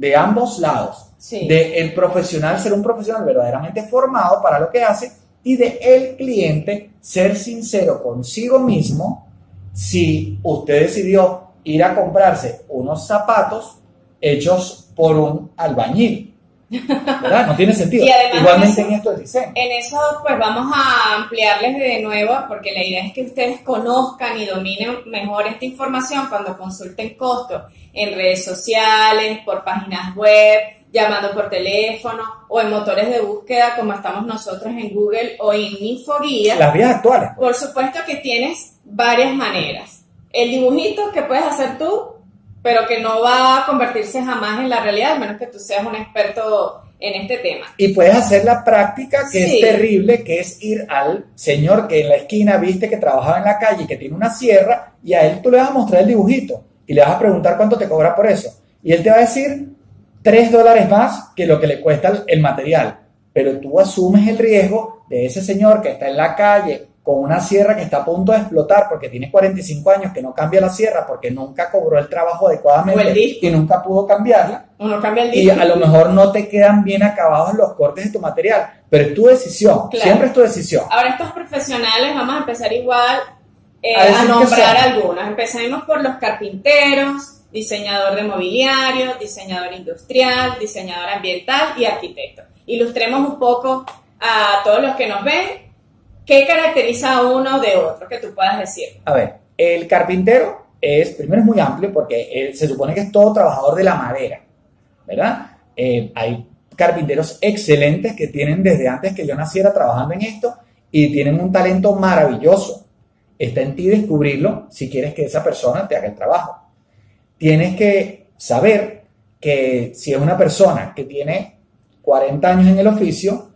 de ambos lados. Sí. De el profesional ser un profesional verdaderamente formado para lo que hace y de el cliente ser sincero consigo mismo si usted decidió ir a comprarse unos zapatos hechos por un albañil. ¿Verdad? No tiene sentido. Y además Igualmente en eso- en esto del diseño. En eso, pues vamos a ampliarles de nuevo, porque la idea es que ustedes conozcan y dominen mejor esta información cuando consulten costos en redes sociales, por páginas web, llamando por teléfono o en motores de búsqueda como estamos nosotros en Google o en Infoguía. Las vías actuales. Por supuesto que tienes varias maneras. El dibujito que puedes hacer tú, pero que no va a convertirse jamás en la realidad, a menos que tú seas un experto en este tema. Y puedes hacer la práctica que Sí. es terrible, que es ir al señor que en la esquina viste que trabajaba en la calle y que tiene una sierra y a él tú le vas a mostrar el dibujito y le vas a preguntar cuánto te cobra por eso. Y él te va a decir 3 dólares más que lo que le cuesta el- el material. Pero tú asumes el riesgo de ese señor que está en la calle con una sierra que está a punto de explotar porque tiene 45 años que no cambia la sierra porque nunca cobró el trabajo el adecuadamente disco. y nunca pudo cambiarla Uno cambia el y disco. a lo mejor no te quedan bien acabados los cortes de tu material, pero es tu decisión, Claro. siempre es tu decisión. Ahora estos profesionales vamos a empezar igual eh, A a, nombrar algunos. Empezaremos por los carpinteros, diseñador de mobiliario, diseñador industrial, diseñador ambiental y arquitecto. Ilustremos un poco a todos los que nos ven qué caracteriza a uno de otro que tú puedas decir. A ver, el carpintero es, primero es muy amplio porque él se supone que es todo trabajador de la madera, ¿verdad? Eh, hay carpinteros excelentes que tienen desde antes que yo naciera trabajando en esto y tienen un talento maravilloso. Está en ti descubrirlo si quieres que esa persona te haga el trabajo. Tienes que saber que si es una persona que tiene 40 años en el oficio,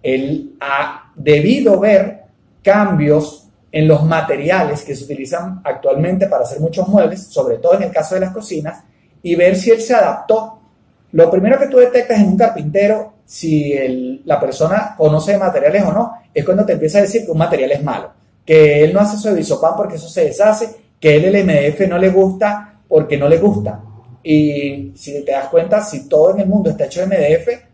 él ha debido ver cambios en los materiales que se utilizan actualmente para hacer muchos muebles, sobre todo en el caso de las cocinas, y ver si él se adaptó. Lo primero que tú detectas en un carpintero, si la persona conoce de materiales o no, es cuando te empieza a decir que un material es malo, que él no hace su bisopán porque eso se deshace, que él el MDF no le gusta porque no le gusta. Y si te das cuenta, si todo en el mundo está hecho de MDF,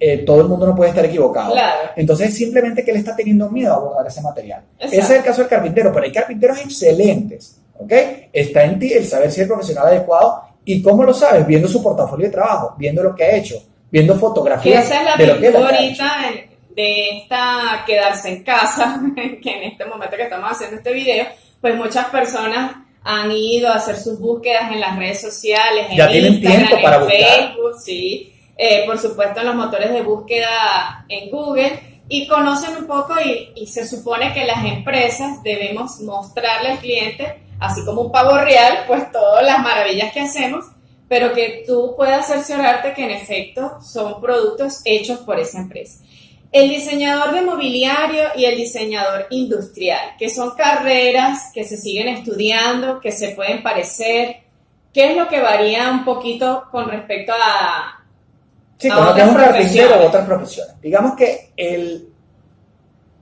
eh, todo el mundo no puede estar equivocado. Claro. Entonces, simplemente que él está teniendo miedo a abordar ese material. Exacto. Ese es el caso del carpintero, pero hay carpinteros excelentes, ¿ok? Está en ti el saber si es el profesional adecuado y cómo lo sabes, viendo su portafolio de trabajo, viendo lo que ha hecho, viendo fotografías esa es la de lo que ahorita de, de esta quedarse en casa, que en este momento que estamos haciendo este video, pues muchas personas han ido a hacer sus búsquedas en las redes sociales, en Ya tienen Instagram, tiempo para en buscar. Facebook, sí. Eh, por supuesto en los motores de búsqueda en Google y conocen un poco y, se supone que las empresas debemos mostrarle al cliente, así como un pavo real, pues todas las maravillas que hacemos, pero que tú puedas cerciorarte que en efecto son productos hechos por esa empresa. El diseñador de mobiliario y el diseñador industrial, que son carreras que se siguen estudiando, que se pueden parecer. ¿Qué es lo que varía un poquito con respecto a... Sí, como que es un carpintero o otras profesiones. Digamos que el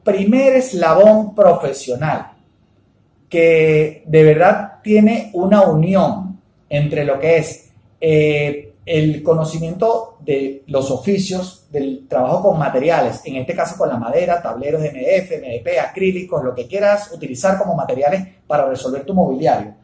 primer eslabón profesional que de verdad tiene una unión entre lo que es eh, el conocimiento de los oficios, del trabajo con materiales, en este caso con la madera, tableros de MDF, MDP, acrílicos, lo que quieras utilizar como materiales para resolver tu mobiliario.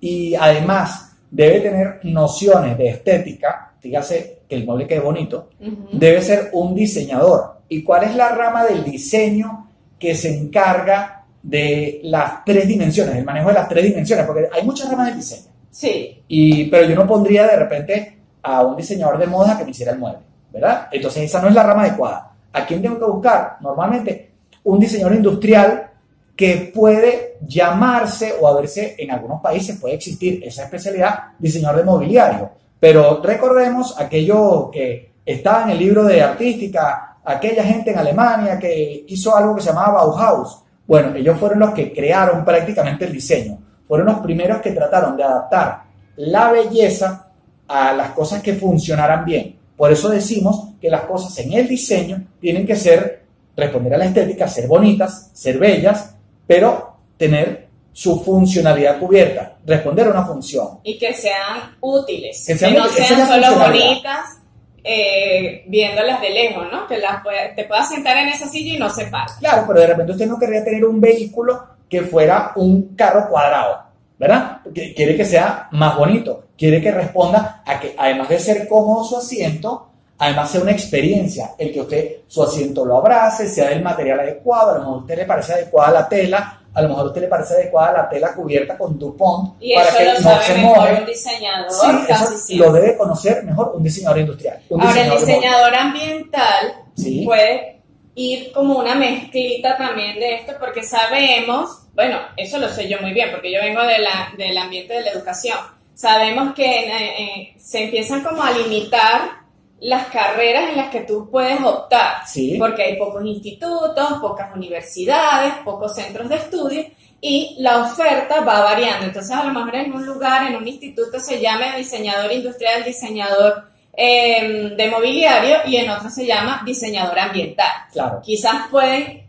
Y además debe tener nociones de estética, dígase que el mueble quede bonito, debe ser un diseñador. ¿Y cuál es la rama del diseño que se encarga de las tres dimensiones, el manejo de las tres dimensiones? Porque hay muchas ramas del diseño. Sí, Y, pero yo no pondría de repente a un diseñador de moda que me hiciera el mueble, ¿verdad? Entonces esa no es la rama adecuada. ¿A quién tengo que buscar? Normalmente un diseñador industrial que puede llamarse o a verse en algunos países puede existir esa especialidad diseñador de mobiliario. Pero recordemos aquello que estaba en el libro de artística, aquella gente en Alemania que hizo algo que se llamaba Bauhaus. Bueno, ellos fueron los que crearon prácticamente el diseño. Fueron los primeros que trataron de adaptar la belleza a las cosas que funcionaran bien. Por eso decimos que las cosas en el diseño tienen que ser, responder a la estética, ser bonitas, ser bellas, pero tener su funcionalidad cubierta, responder a una función. y que sean útiles, Que que, sean no sean solo bonitas eh, viéndolas de lejos, ¿no? Que las te puedas sentar en esa silla y no se. Claro, pero de repente usted no querría tener un vehículo que fuera un carro cuadrado, ¿verdad? Porque quiere que sea más bonito, quiere que responda a que además de ser cómodo su asiento, además sea una experiencia, el que usted su asiento lo abrace, sea del material adecuado, a lo mejor a usted le parece adecuada la tela, a lo mejor a usted le parece adecuada la tela cubierta con Dupont Y para eso que lo no sabe se mejor moje. un diseñador, Sí, casi eso lo debe conocer mejor un diseñador industrial. un Ahora, el diseñador moda. diseñador ambiental Sí. puede ir como una mezclita también de esto, porque sabemos, bueno, eso lo sé yo muy bien, porque yo vengo de la, del ambiente de la educación. Sabemos que eh, eh, se empiezan como a limitar las carreras en las que tú puedes optar, Sí. porque hay pocos institutos, pocas universidades, pocos centros de estudio y la oferta va variando. Entonces, a lo mejor en un lugar, en un instituto se llama diseñador industrial, diseñador eh, de mobiliario y en otro se llama diseñador ambiental. Claro. Quizás pueden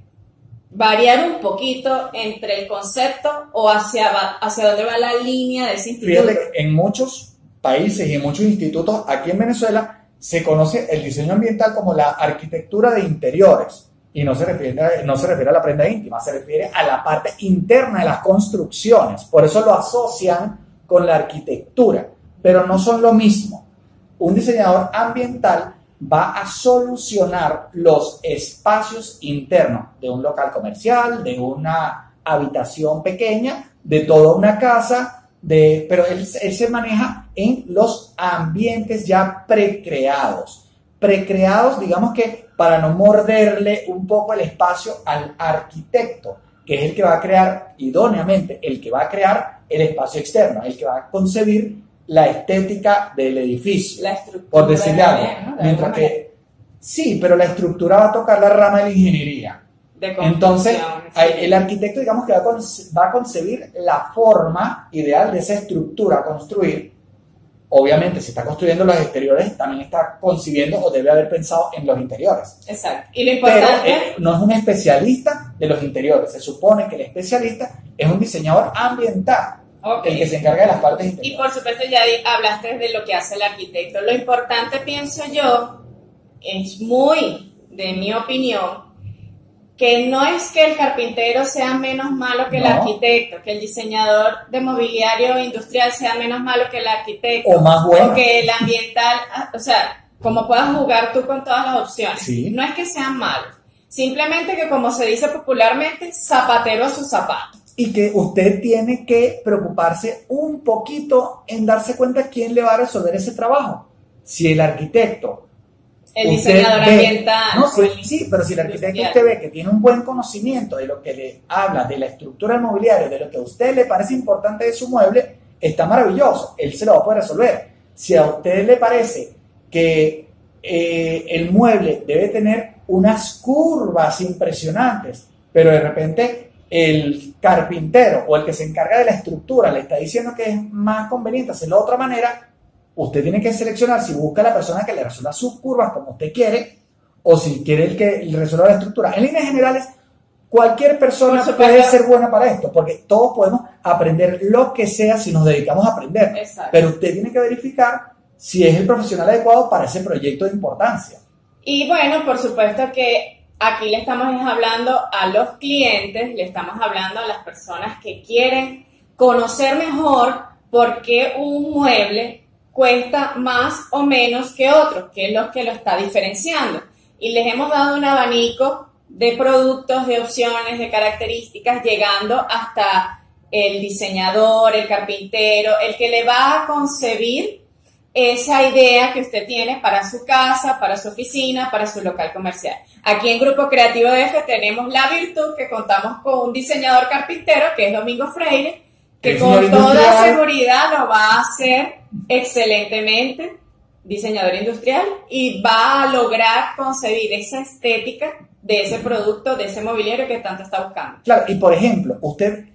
variar un poquito entre el concepto o hacia, hacia dónde va la línea de ese instituto. Fíjate en muchos países y en muchos institutos, aquí en Venezuela, se conoce el diseño ambiental como la arquitectura de interiores. Y no se, refiere, no se refiere a la prenda íntima, se refiere a la parte interna de las construcciones. Por eso lo asocian con la arquitectura, pero no son lo mismo. Un diseñador ambiental va a solucionar los espacios internos de un local comercial, de una habitación pequeña, de toda una casa, de, pero él se maneja en los ambientes ya precreados. Precreados, digamos que para no morderle un poco el espacio al arquitecto, que es el que va a crear idóneamente, el que va a crear el espacio externo, el que va a concebir la estética del edificio la estructura. por decirle algo. Mientras manera. que sí, pero la estructura va a tocar la rama de la ingeniería. De Entonces, sí. el arquitecto, digamos que va a, va a concebir la forma ideal de esa estructura a construir. Obviamente, si está construyendo los exteriores, también está concibiendo o debe haber pensado en los interiores. Exacto. Y lo Pero importante, eh, no es un especialista de los interiores. Se supone que el especialista es un diseñador ambiental, el que se encarga de las partes Y interiores. por supuesto ya hablaste de lo que hace el arquitecto. Lo importante, pienso yo, es muy, de mi opinión, que no es que el carpintero sea menos malo que el No. arquitecto, que el diseñador de mobiliario industrial sea menos malo que el arquitecto, O más bueno. o que el ambiental, ah, o sea, como puedas jugar tú con todas las opciones. Sí. No es que sean malos, simplemente que como se dice popularmente, zapatero a su zapato. y que usted tiene que preocuparse un poquito en darse cuenta quién le va a resolver ese trabajo. Si el arquitecto El diseñador ve- ambiental. No, sí, sí, pero si el arquitecto industrial. usted ve que tiene un buen conocimiento de lo que le habla de la estructura del mobiliario, de lo que a usted le parece importante de su mueble, está maravilloso. Él se lo va a poder resolver. Si a usted le parece que eh, el mueble debe tener unas curvas impresionantes, pero de repente el carpintero o el que se encarga de la estructura le está diciendo que es más conveniente hacerlo de otra manera, usted tiene que seleccionar si busca a la persona que le resuelva sus curvas como usted quiere o si quiere el que le resuelva la estructura. En líneas generales, cualquier persona puede ser buena para esto, porque todos podemos aprender lo que sea si nos dedicamos a aprender. Exacto. Pero usted tiene que verificar si es el profesional adecuado para ese proyecto de importancia. Y bueno, por supuesto que aquí le estamos hablando a los clientes, le estamos hablando a las personas que quieren conocer mejor por qué un mueble cuesta más o menos que otro, que es lo que lo está diferenciando. Y les hemos dado un abanico de productos, de opciones, de características, llegando hasta el diseñador, el carpintero, el que le va a concebir esa idea que usted tiene para su casa, para su oficina, para su local comercial. Aquí en Grupo Creativo F tenemos la virtud que contamos con un diseñador carpintero que es Domingo Freire, que con toda seguridad lo va a hacer excelentemente, diseñador industrial, y va a lograr concebir esa estética de ese producto, de ese mobiliario que tanto está buscando. Claro, y por ejemplo, usted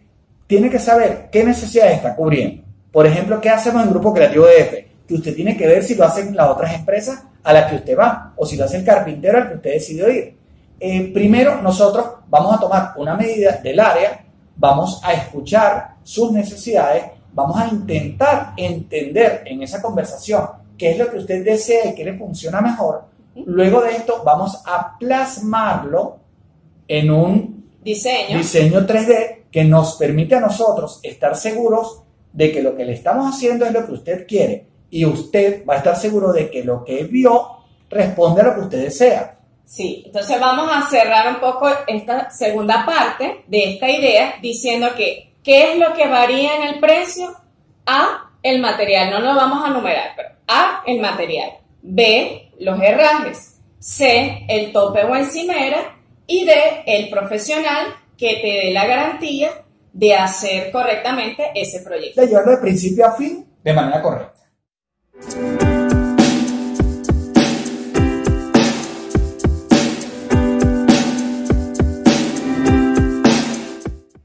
tiene que saber qué necesidades está cubriendo. Por ejemplo, ¿qué hacemos en Grupo Creativo DF? Que usted tiene que ver si lo hacen las otras empresas a las que usted va o si lo hace el carpintero al que usted decidió ir. Eh, primero, nosotros vamos a tomar una medida del área, vamos a escuchar sus necesidades, vamos a intentar entender en esa conversación qué es lo que usted desea y qué le funciona mejor. Luego de esto, vamos a plasmarlo en un Diseño. diseño 3D que nos permite a nosotros estar seguros de que lo que le estamos haciendo es lo que usted quiere y usted va a estar seguro de que lo que vio responde a lo que usted desea. Sí, entonces vamos a cerrar un poco esta segunda parte de esta idea diciendo que qué es lo que varía en el precio. A, el material, no lo vamos a numerar, pero A, el material. B, los herrajes. C, el tope o encimera. Y D, el profesional que te dé la garantía de hacer correctamente ese proyecto. De llevarlo de principio a fin de manera correcta.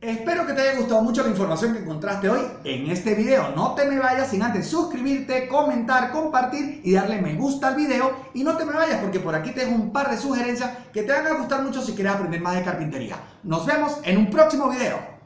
Espero que te haya gustado mucho la información que encontraste hoy en este video. No te me vayas sin antes suscribirte, comentar, compartir y darle me gusta al video. Y no te me vayas porque por aquí te dejo un par de sugerencias que te van a gustar mucho si quieres aprender más de carpintería. Nos vemos en un próximo video.